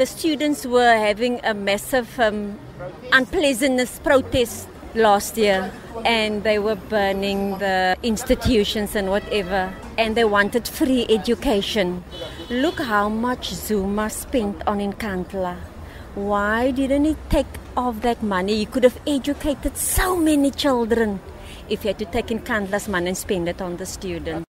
The students were having a massive um, unpleasantness protest last year and they were burning the institutions and whatever and they wanted free education. Look how much Zuma spent on Nkandla. Why didn't he take off that money? He could have educated so many children if he had to take Nkandla's money and spend it on the students.